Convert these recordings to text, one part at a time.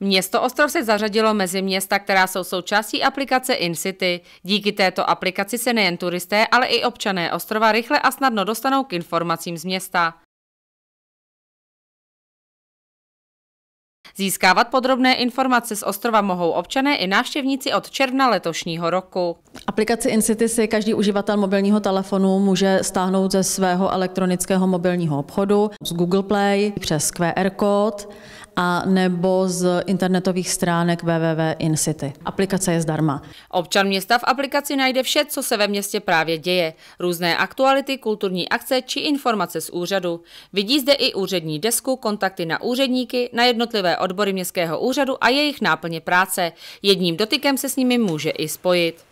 Město Ostrov se zařadilo mezi města, která jsou součástí aplikace InCity. Díky této aplikaci se nejen turisté, ale i občané ostrova rychle a snadno dostanou k informacím z města. Získávat podrobné informace z ostrova mohou občané i návštěvníci od června letošního roku. Aplikaci InCity si každý uživatel mobilního telefonu může stáhnout ze svého elektronického mobilního obchodu, z Google Play, přes QR kód a nebo z internetových stránek www.incity. Aplikace je zdarma. Občan města v aplikaci najde vše, co se ve městě právě děje. Různé aktuality, kulturní akce či informace z úřadu. Vidí zde i úřední desku, kontakty na úředníky, na jednotlivé odbory městského úřadu a jejich náplně práce. Jedním dotykem se s nimi může i spojit.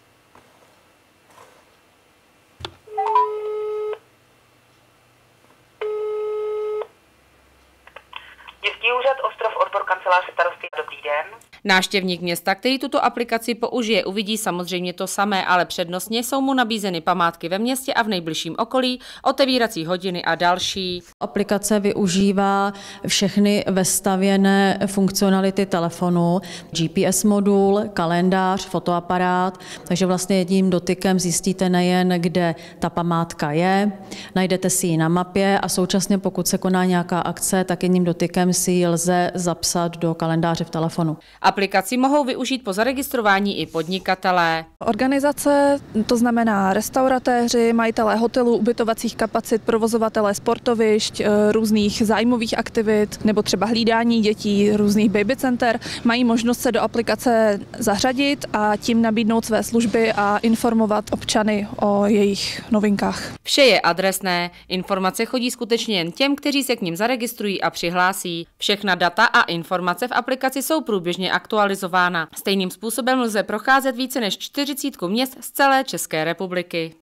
Městský úřad Ostrov odbor kanceláře starosty. Dobrý den. Náštěvník města, který tuto aplikaci použije, uvidí samozřejmě to samé, ale přednostně jsou mu nabízeny památky ve městě a v nejbližším okolí, otevírací hodiny a další. Aplikace využívá všechny vestavěné funkcionality telefonu, GPS modul, kalendář, fotoaparát, takže vlastně jedním dotykem zjistíte nejen, kde ta památka je, najdete si ji na mapě a současně pokud se koná nějaká akce, tak jedním dotykem si ji lze zapsat do kalendáře v telefonu. Aplikaci mohou využít po zaregistrování i podnikatelé. Organizace, to znamená restauratéři, majitelé hotelů, ubytovacích kapacit, provozovatelé sportovišť, eh, různých zájmových aktivit nebo třeba hlídání dětí, různých baby center, mají možnost se do aplikace zařadit a tím nabídnout své služby a informovat občany o jejich novinkách. Vše je adresné. Informace chodí skutečně jen těm, kteří se k ním zaregistrují a přihlásí. Všechna data a informace v aplikaci jsou průběžně aktualizována. Stejným způsobem lze procházet více než 40 měst z celé České republiky.